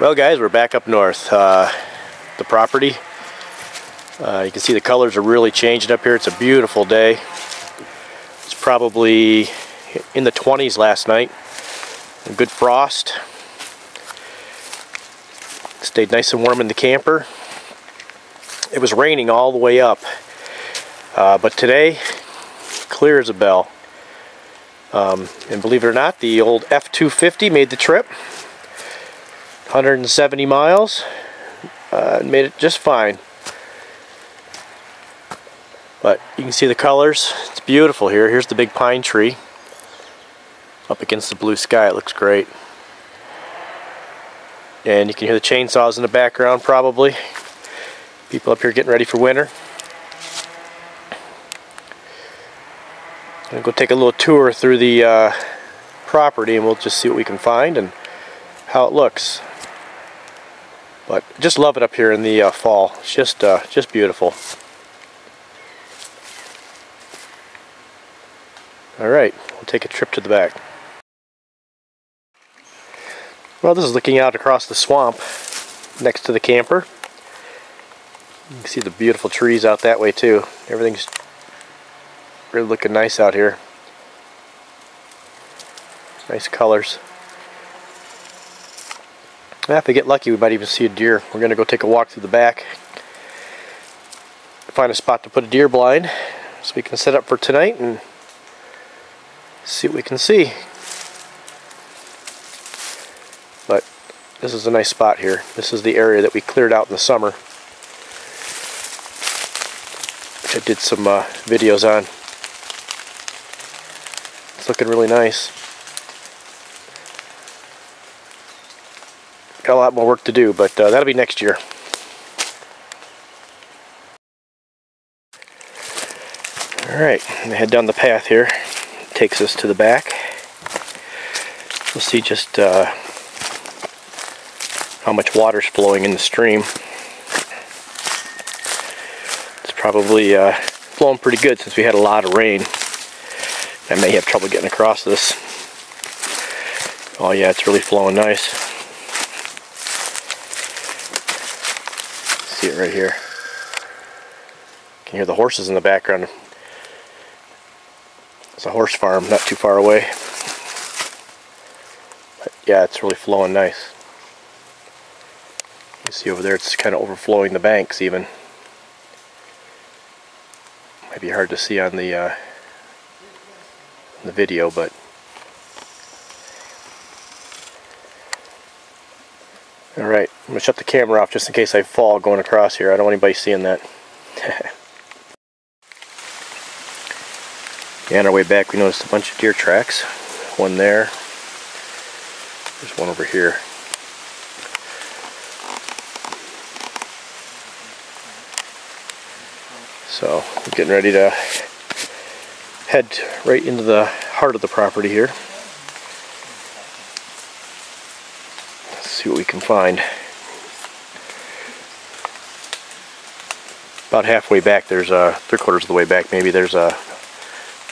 Well guys, we're back up north. Uh, the property, uh, you can see the colors are really changing up here. It's a beautiful day. It's probably in the 20s last night. Good frost. Stayed nice and warm in the camper. It was raining all the way up. Uh, but today, clear as a bell. Um, and believe it or not, the old F-250 made the trip. 170 miles. Uh, made it just fine. But you can see the colors. It's beautiful here. Here's the big pine tree. Up against the blue sky. It looks great. And you can hear the chainsaws in the background probably. People up here getting ready for winter. I'm to go take a little tour through the uh, property and we'll just see what we can find and how it looks. But just love it up here in the uh, fall. It's just, uh, just beautiful. Alright, we'll take a trip to the back. Well, this is looking out across the swamp next to the camper. You can see the beautiful trees out that way too. Everything's really looking nice out here. Nice colors. If we get lucky, we might even see a deer. We're going to go take a walk through the back. Find a spot to put a deer blind so we can set up for tonight and see what we can see. But this is a nice spot here. This is the area that we cleared out in the summer. Which I did some uh, videos on. It's looking really nice. Got a lot more work to do, but uh, that'll be next year. Alright, head down the path here. Takes us to the back. We'll see just uh, how much water's flowing in the stream. It's probably uh, flowing pretty good since we had a lot of rain. I may have trouble getting across this. Oh yeah, it's really flowing nice. See it right here. You can hear the horses in the background. It's a horse farm not too far away. But yeah, it's really flowing nice. You see over there it's kind of overflowing the banks even. Might be hard to see on the uh, the video, but Alright, I'm going to shut the camera off just in case I fall going across here. I don't want anybody seeing that. yeah, on our way back we noticed a bunch of deer tracks. One there. There's one over here. So, we're getting ready to head right into the heart of the property here. Let's see what we can find. About halfway back, there's a three quarters of the way back, maybe there's a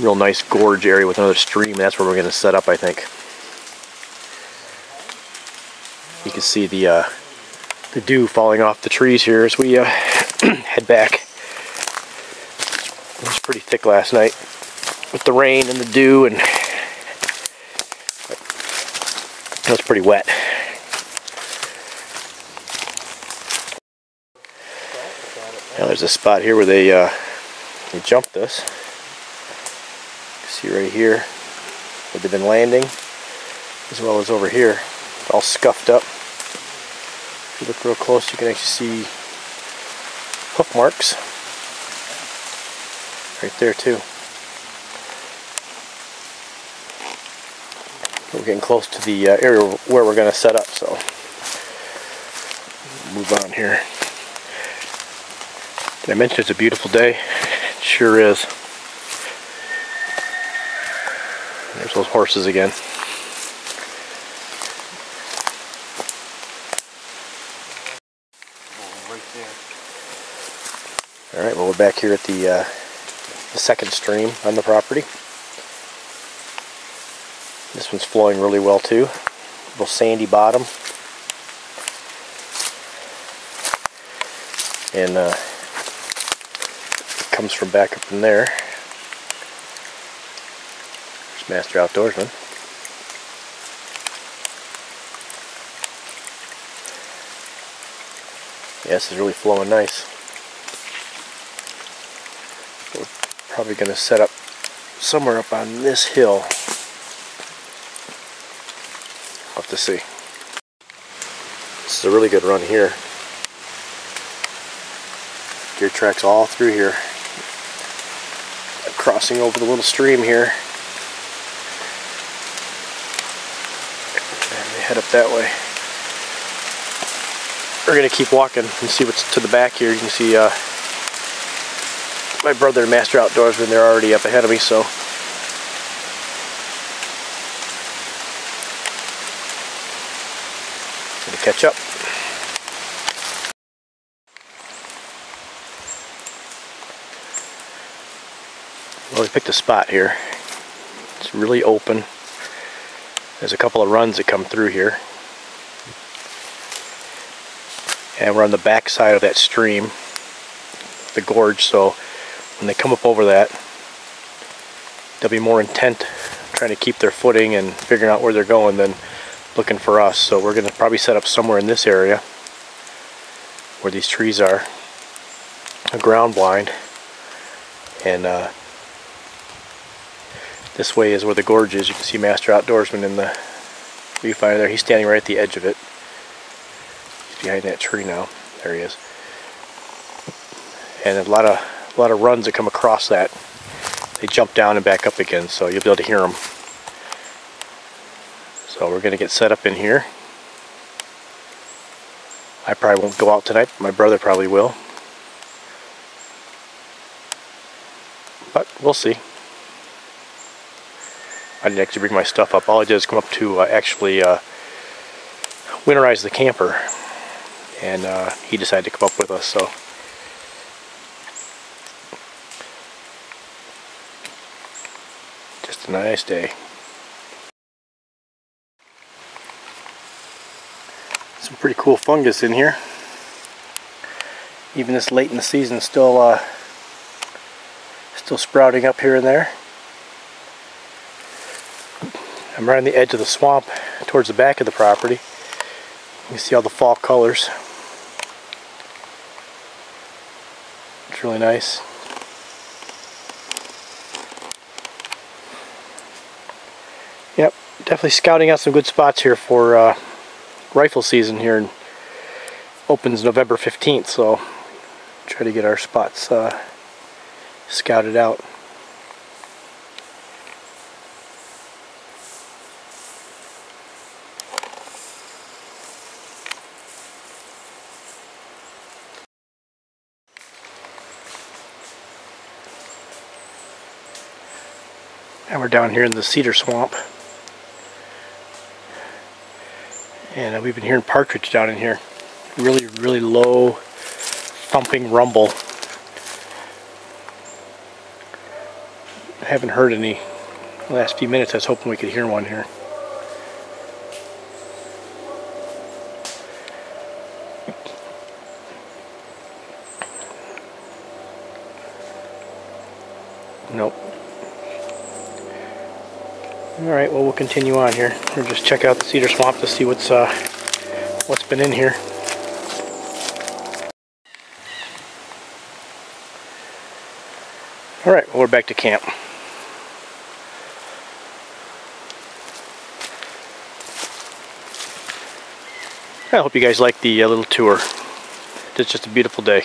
real nice gorge area with another stream. That's where we're going to set up, I think. You can see the uh, the dew falling off the trees here as we uh, head back. It was pretty thick last night with the rain and the dew and it was pretty wet. Now there's a spot here where they uh, they jumped us. see right here where they've been landing, as well as over here. It's all scuffed up. If you look real close, you can actually see hoof marks right there too. We're getting close to the uh, area where we're going to set up, so move on here. Did I mention it's a beautiful day? It sure is. There's those horses again. All right, well we're back here at the, uh, the second stream on the property. This one's flowing really well too. A little sandy bottom. And uh, comes from back up in there. There's Master Outdoorsman. Yeah, this is really flowing nice. We're probably going to set up somewhere up on this hill. Have to see. This is a really good run here. Deer tracks all through here. Crossing over the little stream here. And they head up that way we're gonna keep walking and see what's to the back here. You can see uh, my brother and Master Outdoorsman, they're already up ahead of me, so. Gonna catch up. Well, we picked a spot here. It's really open. There's a couple of runs that come through here and we're on the back side of that stream the gorge so when they come up over that they'll be more intent trying to keep their footing and figuring out where they're going than looking for us so we're going to probably set up somewhere in this area where these trees are a ground blind and uh, this way is where the gorge is you can see Master Outdoorsman in the viewfinder there he's standing right at the edge of it He's behind that tree now. There he is. And a lot of a lot of runs that come across that. They jump down and back up again, so you'll be able to hear them. So we're going to get set up in here. I probably won't go out tonight. My brother probably will. But we'll see. I didn't actually bring my stuff up. All I did is come up to uh, actually uh, winterize the camper. And uh, he decided to come up with us so. Just a nice day. Some pretty cool fungus in here. Even this late in the season still uh, still sprouting up here and there I'm right on the edge of the swamp towards the back of the property you can see all the fall colors It's really nice. Yep, definitely scouting out some good spots here for uh, rifle season here. And opens November 15th, so try to get our spots uh, scouted out. And we're down here in the cedar swamp. And uh, we've been hearing partridge down in here. Really, really low thumping rumble. I haven't heard any last few minutes. I was hoping we could hear one here. Alright, well we'll continue on here. We'll just check out the cedar swamp to see what's uh, what's been in here. Alright, well we're back to camp. I hope you guys like the uh, little tour. It's just a beautiful day.